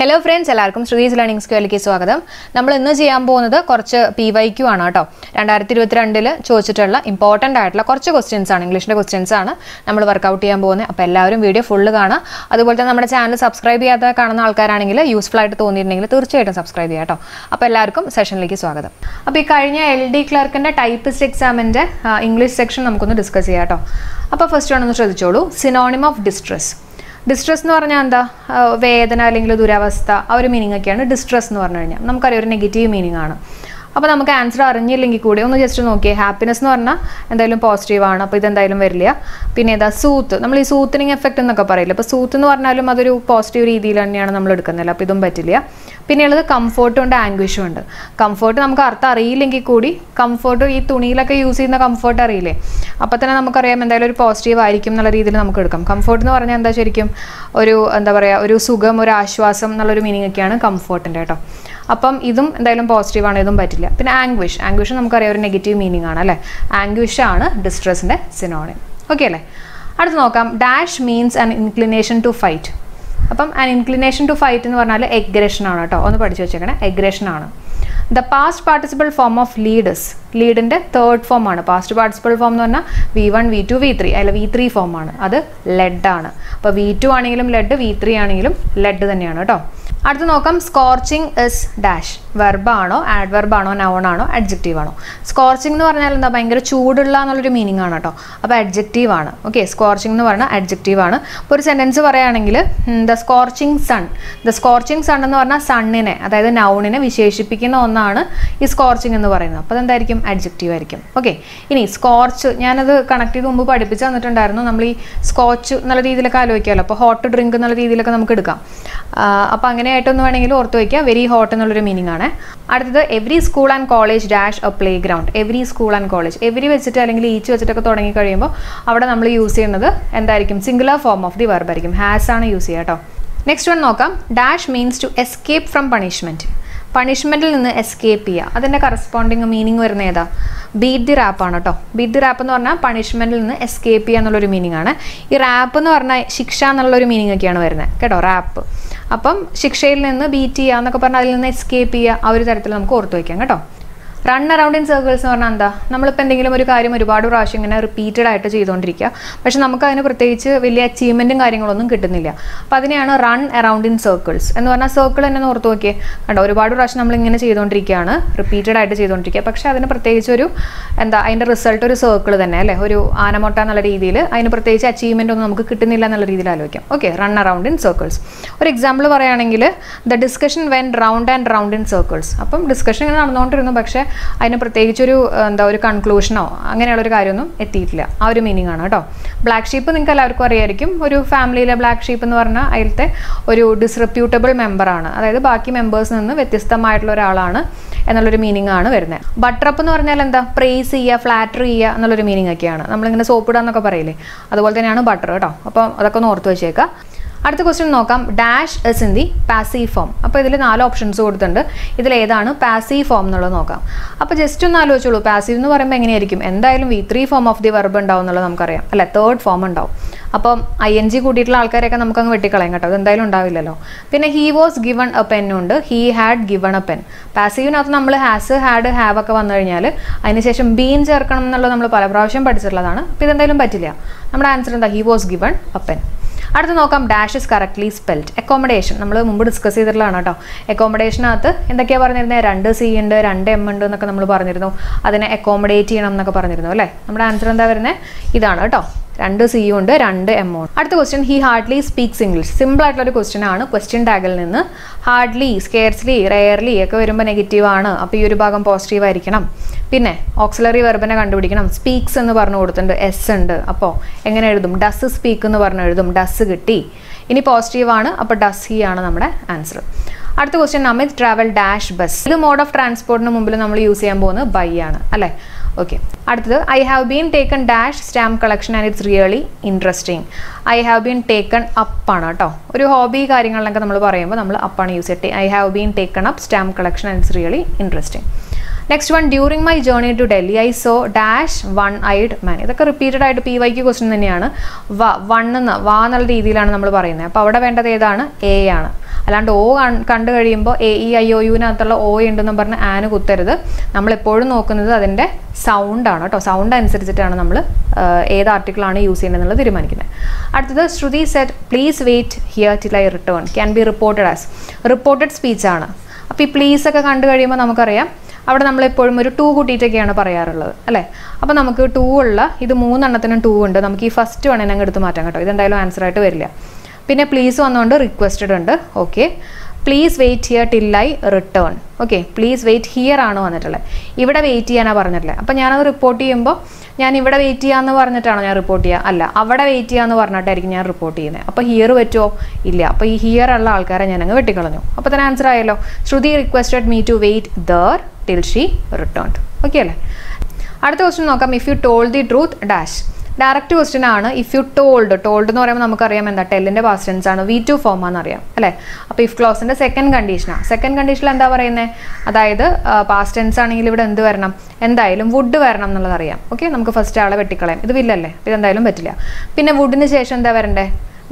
Hello friends എല്ലാവർക്കും Shruthi's learning സ്ക്വയറിലേക്ക് സ്വാഗതം. നമ്മൾ ഇന്ന് ചെയ്യാൻ പോകുന്നത് കുറച്ച് പി വൈ ക്യു ആണ് കേട്ടോ. രണ്ടായിരത്തി ഇരുപത്തിരണ്ടിൽ ചോദിച്ചിട്ടുള്ള ഇമ്പോർട്ടന്റ് ആയിട്ടുള്ള കുറച്ച് ക്വസ്റ്റ്യൻസ് ആണ് ഇംഗ്ലീഷിന്റെ ക്വസ്റ്റ്യൻസ് ആണ് നമ്മൾ വർക്കൗട്ട് ചെയ്യാൻ പോകുന്നത്. അപ്പോൾ എല്ലാവരും വീഡിയോ ഫുള്ള് കാണാം അതുപോലെ തന്നെ നമ്മുടെ ചാനൽ സബ്സ്ക്രൈബ് ചെയ്യാത്ത കാണുന്ന ആൾക്കാരാണെങ്കിൽ യൂസ്ഫുൾ ആയിട്ട് തോന്നിയിട്ടുണ്ടെങ്കിൽ തീർച്ചയായിട്ടും സബ്സ്ക്രൈബ് ചെയ്യാം കേട്ടോ. അപ്പോൾ എല്ലാവർക്കും സെഷനിലേക്ക് സ്വാഗതം. അപ്പോൾ ഈ കഴിഞ്ഞ എൽ ഡി ക്ലർക്കിന്റെ ടൈപ്പിസ്റ്റ് എക്സാമിന്റെ ഇംഗ്ലീഷ് സെക്ഷൻ നമുക്കൊന്ന് ഡിസ്കസ് ചെയ്യാം കേട്ടോ. അപ്പോൾ ഫസ്റ്റ് വേണമെന്ന് ശ്രദ്ധിച്ചോളൂ. സിനോണിം ഓഫ് ഡിസ്ട്രസ് ഡിസ്ട്രെസ് എന്ന് പറഞ്ഞാൽ എന്താ? വേദന അല്ലെങ്കിൽ ദുരവസ്ഥ ആ ഒരു മീനിങ് ഒക്കെയാണ് ഡിസ്ട്രെസ് എന്ന് പറഞ്ഞു കഴിഞ്ഞാൽ നമുക്കറിയാം ഒരു നെഗറ്റീവ് മീനിങ് ആണ്. അപ്പോൾ നമുക്ക് ആൻസർ അറിഞ്ഞില്ലെങ്കിൽ കൂടി ഒന്ന് ജസ്റ്റ് നോക്കിയേ. ഹാപ്പിനെസ് എന്ന് പറഞ്ഞാൽ എന്തായാലും പോസിറ്റീവ് ആണ്. അപ്പോൾ ഇതെന്തായാലും വരില്ല. പിന്നെ ഏതാ? സൂത്ത് നമ്മൾ ഈ സൂത്തനിങ് എഫക്റ്റ് എന്നൊക്കെ പറയില്ല? അപ്പോൾ സൂത്ത് എന്ന് പറഞ്ഞാലും അതൊരു പോസിറ്റീവ് രീതിയിൽ തന്നെയാണ് നമ്മൾ എടുക്കുന്നത് അപ്പോൾ ഇതും പറ്റില്ല. പിന്നെയുള്ളത് കംഫോർട്ടും ഉണ്ട് ആംഗ്വിഷും ഉണ്ട്. കംഫോർട്ട് നമുക്ക് അർത്ഥം അറിയില്ലെങ്കിൽ കൂടി കംഫോർട്ട് ഈ തുണിയിലൊക്കെ യൂസ് ചെയ്യുന്ന കംഫോർട്ട് അറിയില്ലേ? അപ്പോൾ തന്നെ നമുക്കറിയാം എന്തായാലും ഒരു പോസിറ്റീവ് ആയിരിക്കും എന്നുള്ള രീതിയിൽ നമുക്ക് എടുക്കാം. കംഫോർട്ട് എന്ന് പറഞ്ഞാൽ എന്താ ശരിക്കും? ഒരു എന്താ പറയുക ഒരു സുഖം ഒരു ആശ്വാസം എന്നുള്ളൊരു മീനിങ് ഒക്കെയാണ് കംഫോർട്ടിന്റെ കേട്ടോ. അപ്പം ഇതും എന്തായാലും പോസിറ്റീവ് ആണ് ഇതും പറ്റില്ല. പിന്നെ ആംഗ്വിഷ് ആംഗ്വിഷ് നമുക്കറിയാം ഒരു നെഗറ്റീവ് മീനിങ് ആണ് അല്ലേ? ആംഗ്വിഷ് ആണ് ഡിസ്ട്രെസ്സിന്റെ സിനോണിം ഓക്കെ അല്ലേ? അടുത്ത് നോക്കാം. Dash means an inclination to fight അപ്പം ആൻ ഇൻക്ലിനേഷൻ ടു ഫൈറ്റ് എന്ന് പറഞ്ഞാൽ എഗ്രഷൻ ആണ് കേട്ടോ. ഒന്ന് പഠിച്ചു വെച്ചേക്കണേ. എഗ്രഷൻ ആണ്. The past participle form of leaders ലീഡിന്റെ third form ആണ്. പാസ്റ്റ് പാർട്ടിസിപ്പൾ ഫോം എന്ന് പറഞ്ഞാൽ V one V two V three അല്ല വി ത്രീ ഫോം ആണ്. അത് ലെഡ് ആണ്. അപ്പോൾ വി ടു ആണെങ്കിലും ലെഡ് വി ത്രീ ആണെങ്കിലും ലെഡ് തന്നെയാണ് കേട്ടോ. അടുത്ത് നോക്കാം. സ്കോർച്ചിങ് ഇസ് ഡാഷ് വെർബാണോ നൗൺ ആണോ? അഡ്ജക്റ്റീവ് ആണോ? സ്കോർച്ചിങ് എന്ന് പറഞ്ഞാൽ എന്താ? ഭയങ്കര ചൂടുള്ള എന്നുള്ളൊരു മീനിങ് ആണ് കേട്ടോ. അപ്പോൾ അഡ്ജക്റ്റീവ് ആണ്. ഓക്കെ സ്കോർച്ചിങ് എന്ന് പറഞ്ഞാൽ അഡ്ജക്റ്റീവ് ആണ്. ഇപ്പോൾ ഒരു സെന്റൻസ് പറയുകയാണെങ്കിൽ the scorching sun the scorching sun എന്ന് പറഞ്ഞാൽ സണ്ണിനെ അതായത് നൗണിനെ വിശേഷിപ്പിക്കുന്ന ഒന്നാണ് ഈ സ്കോർച്ചിങ് എന്ന് പറയുന്നത്. അപ്പോൾ അതെന്തായിരിക്കും? അഡ്ജക്റ്റീവ് ആയിരിക്കും. ഓക്കെ ഇനി സ്കോർച്ച് ഞാനത് കണക്ട് ചെയ്ത് മുമ്പ് പഠിപ്പിച്ചു തന്നിട്ടുണ്ടായിരുന്നു. നമ്മൾ ഈ സ്കോച്ച് എന്നുള്ള രീതിയിലൊക്കെ ആലോചിക്കാമല്ലോ. അപ്പോൾ ഹോട്ട് ഡ്രിങ്ക് എന്നുള്ള രീതിയിലൊക്കെ നമുക്ക് എടുക്കാം. അപ്പോൾ അങ്ങനെയായിട്ടൊന്ന് വേണമെങ്കിൽ ഓർത്ത് വയ്ക്കുക. വെരി ഹോട്ട് എന്നുള്ളൊരു മീനിങ് ആണ്. അടുത്തത് every school and college dash a playground every school and college every വെച്ചിട്ട് അല്ലെങ്കിൽ ഈച്ച് വെച്ചിട്ടൊക്കെ തുടങ്ങി കഴിയുമ്പോൾ അവിടെ നമ്മൾ യൂസ് ചെയ്യുന്നത് എന്തായിരിക്കും? Singular form of the verb ആയിരിക്കും. ഹാസ് ആണ് യൂസ് ചെയ്യുക കേട്ടോ നെക്സ്റ്റ് വൺ നോക്കാം. Dash means to escape from punishment പണിഷ്മെന്റിൽ നിന്ന് എസ്കേപ്പ് ചെയ്യുക അതിന്റെ കറസ്പോണ്ടിങ് മീനിങ് വരുന്ന ഏതാ? ബീറ്റ് ദി റാപ്പ് ആണ് കേട്ടോ ബീറ്റ് ദി റാപ്പ് എന്ന് പറഞ്ഞാൽ പണിഷ്മെന്റിൽ നിന്ന് എസ്കേപ്പ് ചെയ്യുക എന്നുള്ളൊരു മീനിങ് ആണ്. ഈ റാപ്പ് എന്ന് പറഞ്ഞാൽ ശിക്ഷ എന്നുള്ളൊരു മീനിങ് ഒക്കെയാണ് വരുന്നത്. കേട്ടോ റാപ്പ് അപ്പം ശിക്ഷയിൽ നിന്ന് ബീറ്റ് ചെയ്യുക എന്നൊക്കെ പറഞ്ഞാൽ അതിൽ നിന്ന് എസ്കേപ്പ് ചെയ്യുക ആ ഒരു തരത്തിൽ നമുക്ക് ഓർത്ത് വയ്ക്കാം കേട്ടോ. റൺ അറൗണ്ട് ഇൻ സർക്കിൾസ് എന്ന് പറഞ്ഞാൽ എന്താ? നമ്മളിപ്പോൾ എന്തെങ്കിലും ഒരു കാര്യം ഒരുപാട് പ്രാവശ്യം ഇങ്ങനെ റിപ്പീറ്റഡ് ആയിട്ട് ചെയ്തുകൊണ്ടിരിക്കുക പക്ഷെ നമുക്ക് അതിന് പ്രത്യേകിച്ച് വലിയ അച്ചീവ്മെന്റും കാര്യങ്ങളൊന്നും കിട്ടുന്നില്ല. അപ്പോൾ അതിനെയാണ് റൺ അറൗണ്ട് ഇൻ സർക്കിൾസ് എന്ന് പറഞ്ഞാൽ സർക്കിൾ തന്നെ ഓർത്ത് നോക്കിയേ. കണ്ടോ? ഒരുപാട് പ്രാവശ്യം നമ്മൾ ഇങ്ങനെ ചെയ്തുകൊണ്ടിരിക്കുകയാണ് റിപ്പീറ്റഡ് ആയിട്ട് ചെയ്തുകൊണ്ടിരിക്കുക പക്ഷേ അതിന് പ്രത്യേകിച്ച് ഒരു എന്താ അതിന്റെ റിസൾട്ട് ഒരു സർക്കിൾ തന്നെ അല്ലേ? ഒരു ആനമൊട്ട എന്നുള്ള രീതിയിൽ അതിന് പ്രത്യേകിച്ച് അച്ചീവ്മെന്റ് ഒന്നും നമുക്ക് കിട്ടുന്നില്ല എന്നുള്ള രീതിയിൽ ആലോചിക്കാം. Okay run around in circles ഒരു എക്സാമ്പിൾ പറയുകയാണെങ്കിൽ the discussion went round and round in circles അപ്പം ഡിസ്കഷൻ ഇങ്ങനെ നടന്നുകൊണ്ടിരുന്നു പക്ഷേ അതിന് പ്രത്യേകിച്ചൊരു എന്താ ഒരു കൺക്ലൂഷനോ അങ്ങനെയുള്ളൊരു കാര്യമൊന്നും എത്തിയിട്ടില്ല. ആ ഒരു മീനിങ് ആണ് കേട്ടോ. ബ്ലാക്ക് ഷീപ്പ് നിങ്ങൾക്ക് എല്ലാവർക്കും അറിയായിരിക്കും. ഒരു ഫാമിലിയിലെ ബ്ലാക്ക് ഷീപ്പ് എന്ന് പറഞ്ഞാൽ അതിലത്തെ ഒരു ഡിസ്റെപ്യൂട്ടബിൾ മെമ്പറാണ് അതായത് ബാക്കി മെമ്പേഴ്സിൽ നിന്ന് വ്യത്യസ്തമായിട്ടുള്ള ഒരാളാണ് എന്നുള്ളൊരു മീനിങ് ആണ് വരുന്നത്. ബട്ടറപ്പ് എന്ന് പറഞ്ഞാൽ എന്താ? പ്രേസ് ചെയ്യുക ഫ്ലാറ്റർ ചെയ്യുക എന്നുള്ളൊരു മീനിങ് ഒക്കെയാണ്. നമ്മളിങ്ങനെ സോപ്പ് ഇടുക എന്നൊക്കെ പറയില്ലേ? അതുപോലെ തന്നെയാണ് ബട്ടർ കേട്ടോ. അപ്പം അതൊക്കെ ഒന്ന് ഓർത്ത് വെച്ചേക്കാം അടുത്ത ക്വസ്റ്റ്യൻ നോക്കാം. Dash is in the passive form അപ്പോൾ ഇതിൽ നാല് ഓപ്ഷൻസ് കൊടുത്തിട്ടുണ്ട്. ഇതിൽ ഏതാണ്? പാസീവ് ഫോം എന്നുള്ളത് നോക്കാം. അപ്പോൾ ജസ്റ്റ് ഒന്ന് ആലോചിച്ചോളൂ. പാസീവ് എന്ന് പറയുമ്പോൾ എങ്ങനെയായിരിക്കും? എന്തായാലും V three form of the verb ഉണ്ടാവും എന്നുള്ളത് നമുക്കറിയാം. അല്ല? തേർഡ് ഫോം ഉണ്ടാവും. അപ്പം ഐ എൻ ജി കൂട്ടിയിട്ടുള്ള ആൾക്കാരെയൊക്കെ നമുക്കങ്ങ് വെട്ടിക്കളയാം കേട്ടോ. അത് എന്തായാലും ഉണ്ടാവില്ലല്ലോ. പിന്നെ he was given a pen ഉണ്ട്. He had given a pen പാസീവിനകത്ത് നമ്മൾ ഹാസ് ഹാഡ് ഹാവ് ഒക്കെ വന്നു കഴിഞ്ഞാൽ അതിനുശേഷം ബീൻ ചേർക്കണം എന്നുള്ളത് നമ്മൾ പല പ്രാവശ്യം പഠിച്ചിട്ടുള്ളതാണ്. അപ്പോൾ ഇതെന്തായാലും പറ്റില്ല. നമ്മുടെ ആൻസർ എന്താ? He was given a pen അടുത്ത് നോക്കാം dash is correctly spelled accommodation നമ്മൾ മുമ്പ് ഡിസ്കസ് ചെയ്തിട്ടുള്ളതാണ് കേട്ടോ. അക്കോമഡേഷനകത്ത് എന്തൊക്കെയാണ് പറഞ്ഞിരുന്നത് രണ്ട് സി ഉണ്ട് രണ്ട് എം ഉണ്ട് എന്നൊക്കെ നമ്മൾ പറഞ്ഞിരുന്നു. അതിനെ അക്കോമഡേറ്റ് ചെയ്യണം എന്നൊക്കെ പറഞ്ഞിരുന്നു അല്ലേ? നമ്മുടെ ആൻസർ എന്താ വരുന്നത് ഇതാണ് കേട്ടോ. രണ്ട് സി ഉണ്ട് രണ്ട് എം ഉണ്ട്. അടുത്ത question he hardly speaks English simple ആയിട്ടുള്ള ഒരു ക്വസ്റ്റ്യൻ ആണ്. ക്വസ്റ്റ്യൻ ടാഗിൽ നിന്ന് ഹാർഡ്ലി സ്കെയർസ്ലി റെയർലി ഒക്കെ വരുമ്പോൾ നെഗറ്റീവ് ആണ്. അപ്പോൾ ഈ ഒരു ഭാഗം പോസിറ്റീവ് ആയിരിക്കണം. പിന്നെ ഓക്സിലറി വെർബിനെ കണ്ടുപിടിക്കണം. സ്പീക്സ് എന്ന് പറഞ്ഞു കൊടുത്തിട്ടുണ്ട്. എസ് ഉണ്ട്. അപ്പോൾ എങ്ങനെ എഴുതും? ഡസ് സ്പീക്ക് എന്ന് പറഞ്ഞു എഴുതും. ഡസ് കിട്ടി. ഇനി പോസിറ്റീവ് ആണ്. അപ്പോൾ ഡസ് ഹി ആണ് നമ്മുടെ ആൻസർ അടുത്ത question Amit travel dash bus ഇത് മോഡ് ഓഫ് ട്രാൻസ്പോർട്ടിന് മുമ്പിൽ നമ്മൾ യൂസ് ചെയ്യാൻ പോകുന്നത് ബൈ ആണ്. അല്ലേ? ഓക്കെ അടുത്തത് I have been taken dash stamp collection and it's really interesting I have been taken up ആണ് കേട്ടോ. ഒരു ഹോബി കാര്യങ്ങളിലൊക്കെ നമ്മൾ പറയുമ്പോൾ നമ്മൾ അപ്പാണ് യൂസ് ചെയ്തിട്ട് I have been taken up stamp collection and it's really interesting next one during my journey to Delhi I saw dash one eyed man ഇതൊക്കെ റിപ്പീറ്റഡ് ആയിട്ട് പി വൈക്ക് ക്വസ്റ്റ്യൻ തന്നെയാണ്. വ വൺ എന്ന് വാ എന്നുള്ള രീതിയിലാണ് നമ്മൾ പറയുന്നത്. അപ്പോൾ അവിടെ വേണ്ടത് ഏതാണ്? എ ആണ്. അല്ലാണ്ട് ഓ കണ്ടു കഴിയുമ്പോൾ എ ഇ ഐ ഒ യുവിനകത്തുള്ള ഓ ഉണ്ടെന്ന് പറഞ്ഞ് ആന് കുത്തരുത്. നമ്മൾ എപ്പോഴും നോക്കുന്നത് അതിന്റെ സൗണ്ടാണ് കേട്ടോ. സൗണ്ട് അനുസരിച്ചിട്ടാണ് നമ്മൾ ഏത് ആർട്ടിക്കിളാണ് യൂസ് ചെയ്യുന്നത് തീരുമാനിക്കുന്നത്. അടുത്തത് Shruti said please wait here till I return can be reported as reported സ്പീച്ചാണ് അപ്പോൾ ഈ പ്ലീസ് ഒക്കെ കണ്ടു കഴിയുമ്പോൾ നമുക്കറിയാം അവിടെ നമ്മൾ എപ്പോഴും ഒരു ടൂ കൂട്ടിയിട്ടൊക്കെയാണ് പറയാറുള്ളത് അല്ലേ? അപ്പോൾ നമുക്ക് ടൂ ഉള്ള ഇത് മൂന്നെണ്ണത്തിനും ടൂ ഉണ്ട്. നമുക്ക് ഈ ഫസ്റ്റ് വണ്ണിനെ അങ്ങ് എടുത്ത് മാറ്റാം കേട്ടോ. ഇതെന്തായാലും ആൻസർ ആയിട്ട് വരില്ല. പിന്നെ പ്ലീസ് വന്നുകൊണ്ട് റിക്വസ്റ്റഡ് ഉണ്ട്. Okay please wait here till I return okay please wait here ആണ് വന്നിട്ടുള്ളത്. ഇവിടെ വെയിറ്റ് ചെയ്യാനാണ് പറഞ്ഞിട്ടുള്ളത്. അപ്പോൾ ഞാനത് റിപ്പോർട്ട് ചെയ്യുമ്പോൾ ഞാൻ ഇവിടെ വെയിറ്റ് ചെയ്യാമെന്ന് പറഞ്ഞിട്ടാണോ ഞാൻ റിപ്പോർട്ട് ചെയ്യുക അല്ല അവിടെ വെയിറ്റ് ചെയ്യാമെന്ന് പറഞ്ഞിട്ടായിരിക്കും ഞാൻ റിപ്പോർട്ട് ചെയ്യുന്നത് അപ്പോൾ ഹിയർ പറ്റുമോ ഇല്ല. അപ്പോൾ ഈ ഹിയർ ഉള്ള ആൾക്കാരെ ഞാൻ അങ്ങ് വെട്ടിക്കളഞ്ഞു. അപ്പോൾ തന്നെ ആൻസർ ആയല്ലോ. Shruti requested me to wait there till she return okay അല്ലേ? അടുത്ത ക്വസ്റ്റ്യൻ നോക്കാം. If you told the truth dash direct question ആണ് ഇഫ് യു ടോൾഡ് ടോൾഡ് എന്ന് പറയുമ്പോൾ നമുക്കറിയാം എന്താ ടെല്ലിന്റെ പാസ്റ്റൻസ് ആണ് വി ടു ഫോം ആണെന്നറിയാം അല്ലേ? അപ്പോൾ ഇഫ് ക്ലോസിന്റെ സെക്കൻഡ് കണ്ടീഷനാണ് സെക്കൻഡ് കണ്ടീഷനിൽ എന്താ പറയുന്നത് അതായത് പാസ്റ്റൻസ് ആണെങ്കിൽ ഇവിടെ എന്ത് വരണം? എന്തായാലും വുഡ് വരണം എന്നുള്ളത് അറിയാം ഓക്കെ നമുക്ക് ഫസ്റ്റ് ആളെ വെട്ടിക്കളയാം ഇത് വില്ലല്ലേ ഇത് എന്തായാലും പറ്റില്ല. പിന്നെ വുഡിന് ശേഷം എന്താ വരണ്ടേ?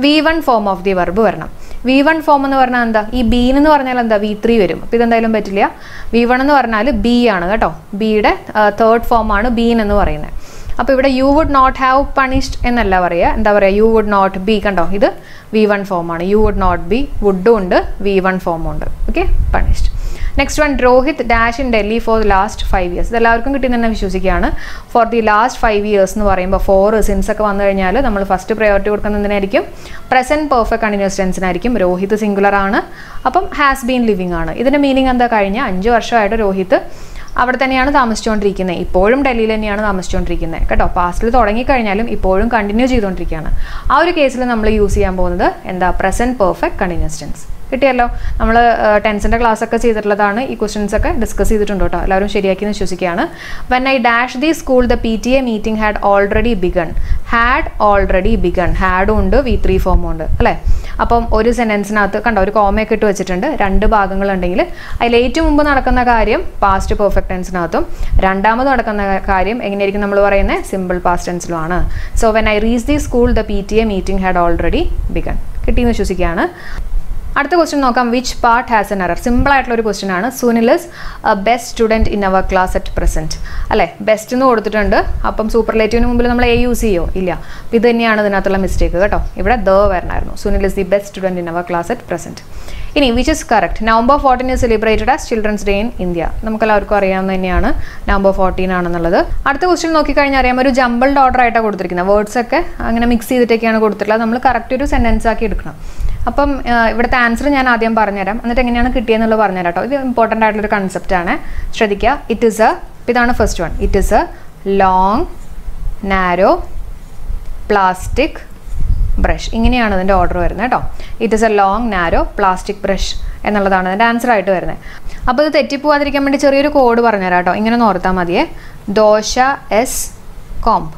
V one form of the verb വരണം. വി വൺ ഫോം എന്ന് പറഞ്ഞാൽ എന്താ? ഈ ബീൻ എന്ന് പറഞ്ഞാൽ എന്താ? വി ത്രീ വരും. അപ്പോൾ ഇതെന്തായാലും പറ്റില്ല. വി വൺ എന്ന് പറഞ്ഞാൽ ബി ആണ് കേട്ടോ? ബിയുടെ തേർഡ് ഫോമാണ് ബീൻ എന്ന് പറയുന്നത്. അപ്പോൾ ഇവിടെ you would not have punished എന്നല്ല പറയുക. എന്താ പറയുക? യു വുഡ് നോട്ട് ബി കണ്ടോ? ഇത് വി വൺ ഫോമാണ് യു വുഡ് നോട്ട് ബി വുഡും ഉണ്ട്. വി വൺ ഫോമും ഉണ്ട്. Okay punished next one Rohit dash in Delhi for the last five years ഇതെല്ലാവർക്കും കിട്ടിയെന്ന് തന്നെ വിശ്വസിക്കുകയാണ്. For the last five years എന്ന് പറയുമ്പോൾ ഫോർ സിൻസ് ഒക്കെ വന്നു കഴിഞ്ഞാൽ നമ്മൾ ഫസ്റ്റ് പ്രയോറിറ്റി കൊടുക്കുന്നതിനായിരിക്കും പ്രസന്റ് പെർഫെക്റ്റ് കണ്ടിന്യൂസ് ടെൻസിനായിരിക്കും രോഹിത് സിംഗുലർ ആണ്. അപ്പം ഹാസ് ബീൻ ലിവിങ് ആണ്. ഇതിന്റെ മീനിങ് എന്താ? കഴിഞ്ഞ അഞ്ച് വർഷമായിട്ട് രോഹിത് അവിടെ തന്നെയാണ് താമസിച്ചുകൊണ്ടിരിക്കുന്നത്. ഇപ്പോഴും ഡൽഹിയിൽ തന്നെയാണ് താമസിച്ചുകൊണ്ടിരിക്കുന്നത്. കേട്ടോ പാസ്റ്റിൽ തുടങ്ങിക്കഴിഞ്ഞാലും ഇപ്പോഴും കണ്ടിന്യൂ ചെയ്തുകൊണ്ടിരിക്കുകയാണ്. ആ ഒരു കേസിൽ നമ്മൾ യൂസ് ചെയ്യാൻ പോകുന്നത് എന്താ? പ്രസന്റ് പെർഫെക്റ്റ് കണ്ടിന്യൂസ് ടെൻസ് കിട്ടിയല്ലോ. നമ്മൾ ടെൻസിന്റെ ക്ലാസ് ഒക്കെ ചെയ്തിട്ടുള്ളതാണ്. ഈ ക്വസ്റ്റ്യൻസ് ഒക്കെ ഡിസ്കസ് ചെയ്തിട്ടുണ്ട് കേട്ടോ. എല്ലാവരും ശരിയാക്കി വിശ്വസിക്കുകയാണ്. When I dash the school the P T A meeting had already begun had already begun ഹാഡും ഉണ്ട് വി ത്രീ ഫോമും ഉണ്ട് അല്ലേ? അപ്പം ഒരു സെന്റൻസിനകത്ത് കണ്ടോ ഒരു കോമയൊക്കെ ഇട്ട് വെച്ചിട്ടുണ്ട്. രണ്ട് ഭാഗങ്ങളുണ്ടെങ്കിൽ അതിൽ ഏറ്റവും മുമ്പ് നടക്കുന്ന കാര്യം പാസ്റ്റ് പെർഫെക്റ്റ് ടെൻസിനകത്തും രണ്ടാമത് നടക്കുന്ന കാര്യം എങ്ങനെയായിരിക്കും നമ്മൾ പറയുന്നത്? Simple past ടെൻസിലുമാണ് so when I reach the school the P T A meeting had already begun കിട്ടിയെന്ന് വിശ്വസിക്കുകയാണ്. അടുത്ത ക്വസ്റ്റ്യൻ നോക്കാം. Which part has an error simple ആയിട്ടുള്ള ഒരു ക്വസ്റ്റ്യൻ ആണ്. Sunil is best student in our class at present അല്ലേ? Best എന്ന് കൊടുത്തിട്ടുണ്ട്. അപ്പം സൂപ്പർലേറ്റീവിന് മുമ്പിൽ നമ്മൾ എ യൂസ് ചെയ്യോ? ഇല്ല. അപ്പോൾ ഇത് തന്നെയാണ് ഇതിനകത്തുള്ള മിസ്റ്റേക്ക് കേട്ടോ. ഇവിടെ the വരണമായിരുന്നു. Sunil is the best student in our class at present ഇനി which is correct November fourteen is celebrated as children's day in India നമുക്കെല്ലാവർക്കും അറിയാവുന്ന തന്നെയാണ് നവംബർ ഫോർട്ടീൻ ആണെന്നുള്ളത്. അടുത്ത ക്വസ്റ്റ്യൻ നോക്കിക്കഴിഞ്ഞാൽ അറിയാം ഒരു ജമ്പിൾഡ് ഓർഡർ ആയിട്ടാണ് കൊടുത്തിരിക്കുന്നത്. വേർഡ്സ് ഒക്കെ അങ്ങനെ മിക്സ് ചെയ്തിട്ടൊക്കെയാണ് കൊടുത്തിട്ടുള്ളത്. നമ്മൾ കറക്റ്റ് ഒരു സെന്റൻസ് ആക്കി എടുക്കണം. അപ്പം ഇവിടുത്തെ ആൻസർ ഞാൻ ആദ്യം പറഞ്ഞുതരാം. എന്നിട്ട് എങ്ങനെയാണ് കിട്ടിയെന്നുള്ളത് പറഞ്ഞുതരാം കേട്ടോ ഇത് ഇമ്പോർട്ടന്റ് ആയിട്ടുള്ളൊരു ആണ്. ശ്രദ്ധിക്കുക. ഇറ്റ് ഇസ് എ ഇതാണ് first one it is a long narrow plastic brush ഇങ്ങനെയാണ് ഇതിന്റെ ഓർഡർ വരുന്നത് കേട്ടോ. It is a long narrow plastic brush എന്നുള്ളതാണ് ഇതിന്റെ ആൻസർ ആയിട്ട് വരുന്നത്. അപ്പോൾ ഇത് തെറ്റിപ്പോവാതിരിക്കാൻ വേണ്ടി ചെറിയൊരു കോഡ് പറഞ്ഞുതരാം കേട്ടോ. ഇങ്ങനെ ഓർത്താൽ മതിയേ. ദോശ എസ് കോംബ്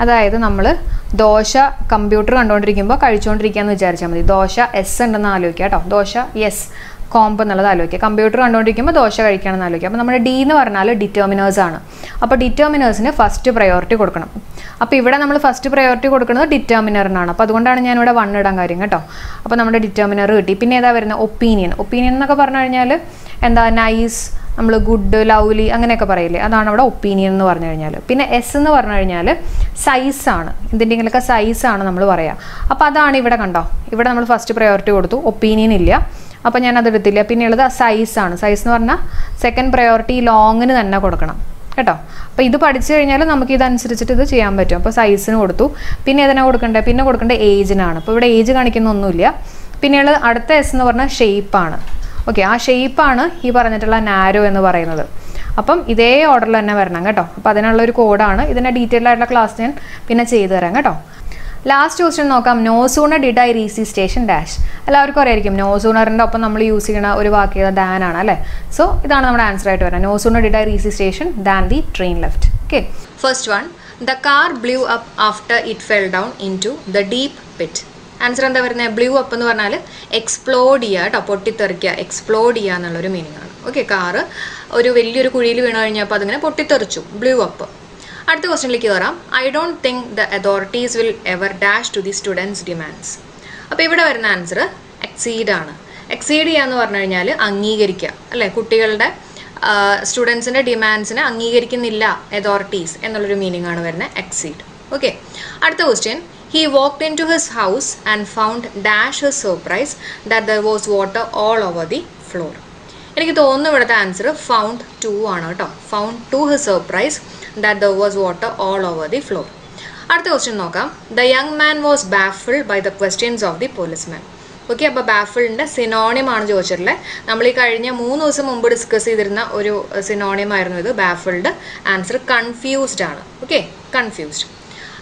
അതായത് നമ്മൾ ദോശ കമ്പ്യൂട്ടർ കണ്ടുകൊണ്ടിരിക്കുമ്പോൾ കഴിച്ചുകൊണ്ടിരിക്കുക എന്ന് വിചാരിച്ചാൽ മതി. ദോശ എസ് ഉണ്ടെന്ന് ആലോചിക്കുക കേട്ടോ. ദോശ യെസ് കോംബ് എന്നുള്ളത് ആലോചിക്കുക. കമ്പ്യൂട്ടർ കണ്ടുകൊണ്ടിരിക്കുമ്പോൾ ദോശ കഴിക്കുകയാണെന്ന് ആലോചിക്കുക. അപ്പോൾ നമ്മുടെ ഡി എന്ന് പറഞ്ഞാൽ ഡിറ്റർമിനേഴ്സ് ആണ്. അപ്പോൾ ഡിറ്റർമിനേഴ്സിന് ഫസ്റ്റ് പ്രയോറിറ്റി കൊടുക്കണം. അപ്പോൾ ഇവിടെ നമ്മൾ ഫസ്റ്റ് പ്രയോറിറ്റി കൊടുക്കുന്നത് ഡിറ്റർമിനറിനാണ് അപ്പോൾ അതുകൊണ്ടാണ് ഞാൻ ഇവിടെ വൺ ഇടാൻ കാര്യം കേട്ടോ. അപ്പോൾ നമ്മുടെ ഡിറ്റർമിനർ കിട്ടി. പിന്നെ ഏതാ വരുന്നത്? ഒപ്പീനിയൻ ഒപ്പീനിയൻ എന്നൊക്കെ പറഞ്ഞു കഴിഞ്ഞാൽ എന്താ? നൈസ് നമ്മൾ ഗുഡ് ലവ്ലി അങ്ങനെയൊക്കെ പറയില്ലേ? അതാണ് അവിടെ ഒപ്പീനിയൻ എന്ന് പറഞ്ഞു കഴിഞ്ഞാൽ പിന്നെ എസ് എന്ന് പറഞ്ഞു കഴിഞ്ഞാൽ സൈസാണ് എന്തിന്റെങ്കിലൊക്കെ സൈസാണ് നമ്മൾ പറയുക അപ്പോൾ അതാണ് ഇവിടെ കണ്ടോ? ഇവിടെ നമ്മൾ ഫസ്റ്റ് പ്രയോറിറ്റി കൊടുത്തു. ഒപ്പീനിയൻ ഇല്ല. അപ്പോൾ ഞാൻ അതെടുത്തില്ല. എടുത്തില്ല പിന്നെ ഉള്ളത് സൈസാണ് സൈസ് എന്ന് പറഞ്ഞാൽ സെക്കൻഡ് പ്രയോറിറ്റി ലോങ്ങിന് തന്നെ കൊടുക്കണം. കേട്ടോ? അപ്പോൾ ഇത് പഠിച്ചു കഴിഞ്ഞാൽ നമുക്ക് ഇതനുസരിച്ചിട്ട് ഇത് ചെയ്യാൻ പറ്റും. അപ്പോൾ സൈസിന് കൊടുത്തു. പിന്നെ ഏതിനാണ് കൊടുക്കേണ്ടത് പിന്നെ കൊടുക്കേണ്ടത് ഏജിനാണ് അപ്പോൾ ഇവിടെ ഏജ് കാണിക്കുന്നൊന്നുമില്ല. പിന്നെയുള്ളത് അടുത്ത എസ് എന്ന് പറഞ്ഞാൽ ഷേപ്പാണ് ഓക്കെ ആ ഷേപ്പാണ് ഈ പറഞ്ഞിട്ടുള്ള നാരോ എന്ന് പറയുന്നത്. അപ്പം ഇതേ ഓർഡറിൽ തന്നെ വരണം കേട്ടോ. അപ്പോൾ അതിനുള്ള ഒരു കോഡാണ് ഇതിന്റെ ഡീറ്റെയിൽ ആയിട്ടുള്ള ക്ലാസ് ഞാൻ പിന്നെ ചെയ്തു തരാം കേട്ടോ. ലാസ്റ്റ് ക്വസ്റ്റ്യൻ നോക്കാം. No sooner did I reach station dash എല്ലാവർക്കും അറിയായിരിക്കും. നോ സൂണറിന്റെ ഒപ്പം നമ്മൾ യൂസ് ചെയ്യുന്ന ഒരു വാക്ക് ചെയ്ത ദാൻ ആണ് അല്ലേ? സോ ഇതാണ് നമ്മുടെ ആൻസർ ആയിട്ട് വരുന്നത്. No sooner did I reach station than the train left okay first one the car blew up after it fell down into the deep pit answer എന്താ വരുന്നത് ബ്ലൂ അപ്പ് എന്ന് പറഞ്ഞാൽ എക്സ്പ്ലോഡ് ചെയ്യുക കേട്ടോ. പൊട്ടിത്തെറിക്കുക. എക്സ്പ്ലോഡ് ചെയ്യുക എന്നുള്ളൊരു മീനിങ് ആണ്. Okay car ഒരു വലിയൊരു കുഴിയിൽ വീണ് കഴിഞ്ഞപ്പോൾ അതിങ്ങനെ പൊട്ടിത്തെറിച്ചു. ബ്ലൂ അപ്പ് അടുത്ത ക്വസ്റ്റ്യനിലേക്ക് വരാം I don't think the authorities will ever dash to the students demands അപ്പോൾ ഇവിടെ വരുന്ന ആൻസർ എക്സീഡ് ആണ്. എക്സീഡ് ചെയ്യുക എന്ന് പറഞ്ഞു കഴിഞ്ഞാൽ അംഗീകരിക്കുക. അല്ലേ? കുട്ടികളുടെ സ്റ്റുഡൻസിന്റെ ഡിമാൻഡ്സിനെ അംഗീകരിക്കുന്നില്ല അതോറിറ്റീസ് എന്നുള്ളൊരു മീനിങ് ആണ് വരുന്നത് എക്സീഡ് ഓക്കെ അടുത്ത question he walked into his house and found dash his surprise that there was water all over the floor. എനിക്ക് തോന്നുന്നു ഇവിടുത്തെ ആൻസർ ഫൗണ്ട് ടു ആണ് കേട്ടോ. Found to his surprise that the was water all over the floor അടുത്ത question നോക്കാം. The young man was baffled by the questions of the policeman okay അപ്പോൾ ബാഫിളിന്റെ സിനോണിയമാണ് ചോദിച്ചിട്ടുള്ളത് നമ്മൾ ഈ കഴിഞ്ഞ മൂന്ന് ദിവസം മുമ്പ് ഡിസ്കസ് ചെയ്തിരുന്ന ഒരു സിനോണിയമായിരുന്നു ഇത്. ബാഫിൾഡ് ആൻസർ കൺഫ്യൂസ്ഡ് ആണ്. ഓക്കെ കൺഫ്യൂസ്ഡ്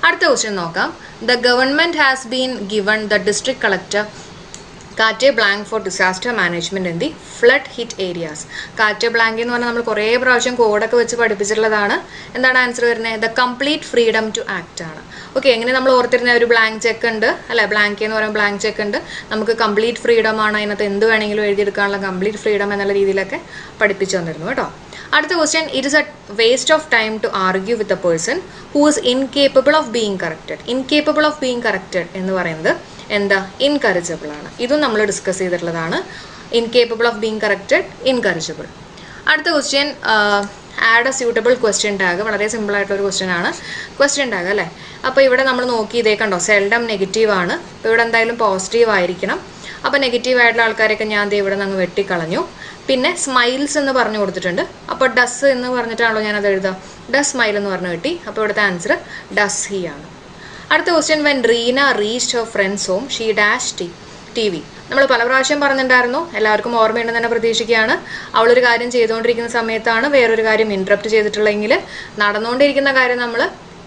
അടുത്ത ക്വസ്റ്റ്യൻ നോക്കാം. The government has been given the district collector carte blanche for disaster management in the flood hit areas. Carte blanche എന്ന് പറഞ്ഞാൽ നമ്മൾ കുറേ പ്രാവശ്യം കോഡൊക്കെ വെച്ച് പഠിപ്പിച്ചിട്ടുള്ളതാണ്. എന്താണ് ആൻസർ വരുന്നത്? The complete freedom to act ആണ്. ഓക്കെ എങ്ങനെ നമ്മൾ ഓർത്തിരുന്ന ഒരു ബ്ലാങ്ക് ചെക്ക് ഉണ്ട് അല്ലെ? ബ്ലാങ്ക് എന്ന് പറയുമ്പോൾ ബ്ലാങ്ക് ചെക്ക് ഉണ്ട്. നമുക്ക് കംപ്ലീറ്റ് ഫ്രീഡം ആണ് അതിനകത്ത് എന്ത് വേണമെങ്കിലും എഴുതിയെടുക്കാനുള്ള കംപ്ലീറ്റ് ഫ്രീഡം എന്നുള്ള രീതിയിലൊക്കെ പഠിപ്പിച്ചു തന്നിരുന്നു കേട്ടോ. അടുത്ത question it is a waste of time to argue with a person who is incapable of being corrected incapable of being corrected എന്ന് പറയുന്നത് എന്താ? ഇൻകറേജബിൾ ആണ്. ഇതും നമ്മൾ ഡിസ്കസ് ചെയ്തിട്ടുള്ളതാണ്. Incapable of being corrected incorrigible അടുത്ത question add a suitable question tag വളരെ simple ആയിട്ടുള്ള ഒരു ക്വസ്റ്റ്യൻ ആണ്. ക്വസ്റ്റ്യൻ ടാഗ് അല്ലേ? അപ്പോൾ ഇവിടെ നമ്മൾ നോക്കി ഇതേ കണ്ടോ? സെൽഡം നെഗറ്റീവ് ആണ്. അപ്പോൾ ഇവിടെ എന്തായാലും പോസിറ്റീവ് ആയിരിക്കണം. അപ്പോൾ നെഗറ്റീവ് ആയിട്ടുള്ള ആൾക്കാരൊക്കെ ഞാൻ ദേ ഇവിടെ നിന്ന് വെട്ടിക്കളഞ്ഞു. പിന്നെ സ്മൈൽസ് എന്ന് പറഞ്ഞു കൊടുത്തിട്ടുണ്ട്. അപ്പോൾ ഡസ് എന്ന് പറഞ്ഞിട്ടാണല്ലോ ഞാനത് എഴുതുക. ഡസ് സ്മൈൽ എന്ന് പറഞ്ഞു കിട്ടി അപ്പോൾ ഇവിടുത്തെ ആൻസർ ഡസ് ഹി ആണ്. അടുത്ത question when Reena reach her friends home she dash T T V നമ്മൾ പല പ്രാവശ്യം പറഞ്ഞിട്ടുണ്ടായിരുന്നു എല്ലാവർക്കും ഓർമ്മയുണ്ടെന്ന് തന്നെ പ്രതീക്ഷിക്കുകയാണ്. അവളൊരു കാര്യം ചെയ്തുകൊണ്ടിരിക്കുന്ന സമയത്താണ് വേറൊരു കാര്യം ഇൻട്രപ്റ്റ് ചെയ്തിട്ടുള്ളതെങ്കിൽ നടന്നുകൊണ്ടിരിക്കുന്ന കാര്യം നമ്മൾ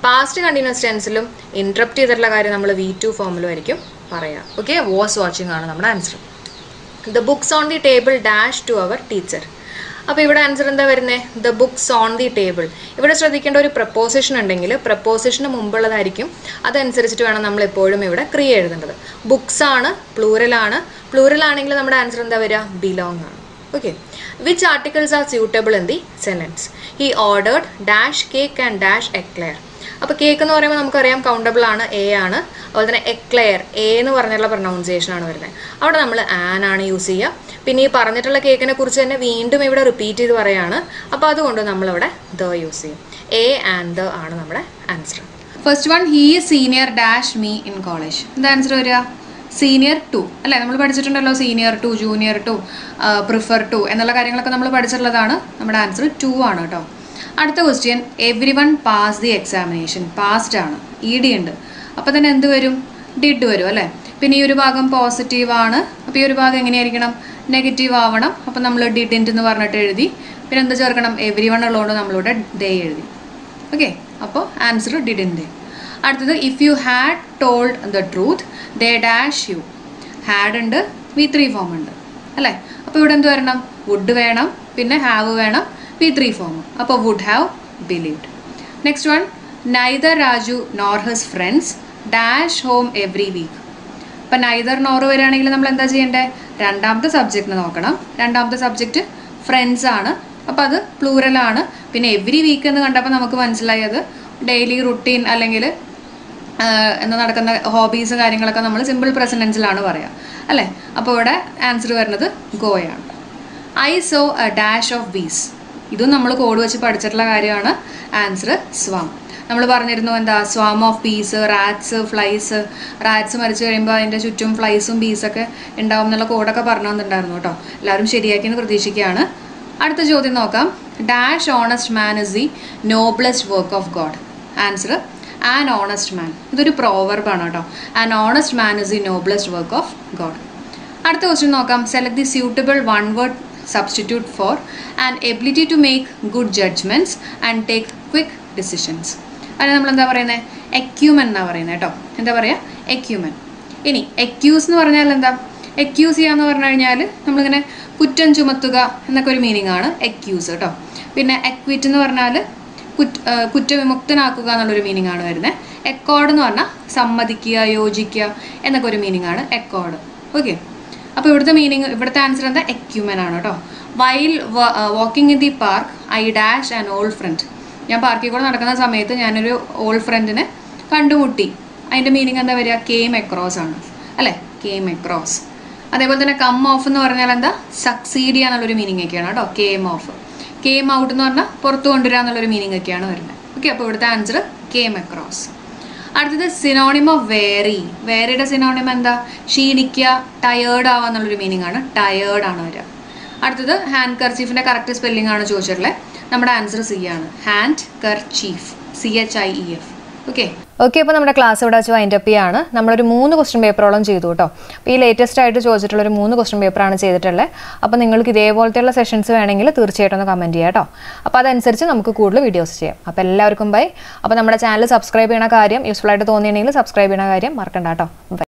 പാസ്റ്റ് കണ്ടിന്യൂസ് ടെൻസിലും ഇൻട്രപ്റ്റ് ചെയ്തിട്ടുള്ള കാര്യം നമ്മൾ വി ടു ഫോമിലും ആയിരിക്കും പറയാം. ഓക്കെ വാസ് വാച്ചിങ് ആണ് നമ്മുടെ answer the books on the table dash to our teacher അപ്പോൾ ഇവിടെ ആൻസർ എന്താ വരുന്നത് the books on the table ഇവിടെ ശ്രദ്ധിക്കേണ്ട ഒരു പ്രപ്പോസിഷൻ ഉണ്ടെങ്കിൽ പ്രപ്പോസിഷന് മുമ്പുള്ളതായിരിക്കും. അതനുസരിച്ചിട്ട് വേണം നമ്മൾ എപ്പോഴും ഇവിടെ ക്രിയ എഴുതേണ്ടത്. ബുക്സ് ആണ് പ്ലൂറലാണ് ആണെങ്കിൽ നമ്മുടെ ആൻസർ എന്താ വരിക? ബിലോങ് ആണ്. Okay which articles are suitable in the sentence he ordered dash cake and dash eclair അപ്പോൾ കേക്ക് എന്ന് പറയുമ്പോൾ നമുക്കറിയാം കൗണ്ടബിൾ ആണ് എ ആണ്. അതുപോലെ തന്നെ എക്ലെയർ എ എന്ന് പറഞ്ഞിട്ടുള്ള പ്രൊണൗൺസിയേഷൻ ആണ് വരുന്നത്. അവിടെ നമ്മൾ ആൻ ആണ് യൂസ് ചെയ്യുക പിന്നെ ഈ പറഞ്ഞിട്ടുള്ള കേക്കിനെ കുറിച്ച് തന്നെ വീണ്ടും ഇവിടെ റിപ്പീറ്റ് ചെയ്ത് പറയാണ്. അപ്പോൾ അതുകൊണ്ട് നമ്മളിവിടെ ദ യൂസ് ചെയ്യും. എ ആൻഡ് ദ ആണ് നമ്മുടെ answer first one he senior dash me in college എന്താ ആൻസർ വരിക? സീനിയർ ടു അല്ലേ നമ്മൾ പഠിച്ചിട്ടുണ്ടല്ലോ senior to junior to prefer to എന്നുള്ള കാര്യങ്ങളൊക്കെ നമ്മൾ പഠിച്ചിട്ടുള്ളതാണ്. നമ്മുടെ ആൻസർ ടു ആണ് കേട്ടോ. അടുത്ത question every one pass the examination passed ആണ്. ഇ ഡി ഉണ്ട്. അപ്പോൾ തന്നെ എന്ത് വരും? ഡിഡ് വരും അല്ലേ? പിന്നെ ഈ ഒരു ഭാഗം പോസിറ്റീവ് ആണ്. അപ്പോൾ ഈ ഒരു ഭാഗം എങ്ങനെയായിരിക്കണം? നെഗറ്റീവ് ആവണം. അപ്പോൾ നമ്മൾ ഡിഡിന്റ് എന്ന് പറഞ്ഞിട്ട് എഴുതി. പിന്നെ എന്ത് ചേർക്കണം? എവ്രി വൺ ഉള്ളതുകൊണ്ട് നമ്മളിവിടെ ഡേ എഴുതി. ഓക്കെ അപ്പോൾ ആൻസർ ഡിഡിന്റെ അടുത്തത് if you had told the truth they dash you had ഉണ്ട്. വി ത്രീ ഫോം ഉണ്ട്. അല്ലേ? അപ്പോൾ ഇവിടെ എന്ത് വരണം? വുഡ് വേണം. പിന്നെ ഹാവ് വേണം. വി ത്രീ ഫോം അപ്പോൾ would have believed next one neither Raju nor his friends dash home every week അപ്പം നൈദർ നോർ വരികയാണെങ്കിൽ നമ്മൾ എന്താ ചെയ്യേണ്ടത് രണ്ടാമത്തെ സബ്ജക്റ്റിന് നോക്കണം. രണ്ടാമത്തെ സബ്ജക്റ്റ് ഫ്രണ്ട്സ് ആണ്. അപ്പോൾ അത് പ്ലൂറൽ ആണ്. പിന്നെ എവറി വീക്ക് എന്ന് കണ്ടപ്പോൾ നമുക്ക് മനസ്സിലായി അത് ഡെയിലി റുട്ടീൻ അല്ലെങ്കിൽ എന്ന് നടക്കുന്ന ഹോബീസ് കാര്യങ്ങളൊക്കെ നമ്മൾ സിമ്പിൾ പ്രസന്റൻസിലാണ് പറയുക അല്ലേ? അപ്പോൾ ഇവിടെ ആൻസർ വരുന്നത് ഗോയാണ് I saw a dash of bees ഇതും നമ്മൾ കോഡ് വെച്ച് പഠിച്ചിട്ടുള്ള കാര്യമാണ്. ആൻസർ സ്വാം നമ്മൾ പറഞ്ഞിരുന്നു എന്താ swarm of bees rats flies rats മരിച്ചു കഴിയുമ്പോൾ അതിന്റെ ചുറ്റും ഫ്ലൈസും ബീസൊക്കെ ഉണ്ടാവും എന്നുള്ള കോഡൊക്കെ പറഞ്ഞു തന്നിട്ടുണ്ടായിരുന്നു കേട്ടോ. എല്ലാവരും ശരിയാക്കിയെന്ന് പ്രതീക്ഷിക്കുകയാണ്. അടുത്ത ചോദ്യം നോക്കാം. Dash honest man is the noblest work of God answer an honest man ഇതൊരു പ്രോവർബാണ് കേട്ടോ. An honest man is the noblest work of God അടുത്ത ക്വസ്റ്റ്യൻ നോക്കാം. Select the suitable one word substitute for an ability to make good judgments and take quick decisions. അതിന് നമ്മൾ എന്താ പറയുന്നത് എക്യൂമൻ എന്നാണ് പറയുന്നത് കേട്ടോ എന്താ പറയുക എക്യൂമൻ ഇനി എക്യൂസ് എന്ന് പറഞ്ഞാൽ എന്താ? എക്യൂസ് ചെയ്യാന്ന് പറഞ്ഞു കഴിഞ്ഞാൽ നമ്മളിങ്ങനെ കുറ്റം ചുമത്തുക എന്നൊക്കെ ഒരു മീനിങ് ആണ് എക്യൂസ് കേട്ടോ പിന്നെ എക്വിറ്റ് എന്ന് പറഞ്ഞാൽ കുറ്റ കുറ്റവിമുക്തനാക്കുക എന്നുള്ളൊരു മീനിങ് ആണ് വരുന്നത് എക്കോഡ് എന്ന് പറഞ്ഞാൽ സമ്മതിക്കുക യോജിക്കുക എന്നൊക്കെ ഒരു മീനിങ് ആണ് എക്കോഡ് ഓക്കെ അപ്പോൾ ഇവിടുത്തെ മീനിങ് ഇവിടുത്തെ ആൻസർ എന്താ? എക്യുമൻ ആണ് കേട്ടോ while walking in the park I dash and old friend ഞാൻ പാർക്കിൽ കൂടെ നടക്കുന്ന സമയത്ത് ഞാനൊരു ഓൾഡ് ഫ്രണ്ടിനെ കണ്ടുമുട്ടി. അതിന്റെ മീനിങ് എന്താ വരിക? കെയിം എക്രോസ് ആണ്. അല്ലേ? കെയിം എക്രോസ് അതേപോലെ തന്നെ കം ഓഫ് എന്ന് പറഞ്ഞാൽ എന്താ? സക്സീഡ് ചെയ്യുക എന്നുള്ളൊരു മീനിങ് ഒക്കെയാണ് കേട്ടോ കെയിം ഓഫ് കെയിം ഔട്ട് എന്ന് പറഞ്ഞാൽ പുറത്ത് കൊണ്ടുവരിക എന്നുള്ളൊരു മീനിങ് ഒക്കെയാണ് വരുന്നത്. ഓക്കെ അപ്പോൾ ഇവിടുത്തെ ആൻസർ കെയിം അക്രോസ് അടുത്തത് സിനോണിം ഓഫ് വേറി വേറിയുടെ സിനോണിം എന്താ? ക്ഷീണിക്കുക ടയേർഡ് ആവുക എന്നുള്ളൊരു മീനിങ് ആണ്. ടയേർഡ് ആണ് വരിക. അടുത്തത് ഹാൻഡ് കർച്ചീഫിന്റെ കറക്റ്റ് സ്പെല്ലിംഗ് ആണ് ചോദിച്ചിട്ടുള്ളത് നമ്മുടെ ആൻസർ സി ആണ്. Handkerchief C H I E F okay okay അപ്പോൾ നമ്മുടെ ക്ലാസ് ഇവിടെ വെച്ച് വൈൻഡ് അപ്പ് ചെയ്യാണ്. നമ്മളൊരു മൂന്ന് ക്വസ്റ്റ്യൻ പേപ്പറോളം ചെയ്തു കേട്ടോ. അപ്പോൾ ഈ ലേറ്റസ്റ്റ് ആയിട്ട് ചോദിച്ചിട്ടുള്ള ഒരു മൂന്ന് ക്വസ്റ്റ്യൻ പേപ്പറാണ് ചെയ്തിട്ടുള്ളത് അപ്പോൾ നിങ്ങൾക്ക് ഇതേപോലത്തെയുള്ള സെഷൻസ് വേണമെങ്കിൽ തീർച്ചയായിട്ടും ഒന്ന് കമന്റ് ചെയ്യാം കേട്ടോ. അപ്പോൾ അതനുസരിച്ച് നമുക്ക് കൂടുതൽ വീഡിയോസ് ചെയ്യാം. അപ്പോൾ എല്ലാവർക്കും ബൈ അപ്പോൾ നമ്മുടെ ചാനൽ സബ്സ്ക്രൈബ് ചെയ്യണ കാര്യം യൂസ്ഫുൾ ആയിട്ട് തോന്നിയിട്ടുണ്ടെങ്കിൽ സബ്സ്ക്രൈബ് ചെയ്യണ കാര്യം മറക്കണ്ട കേട്ടോ.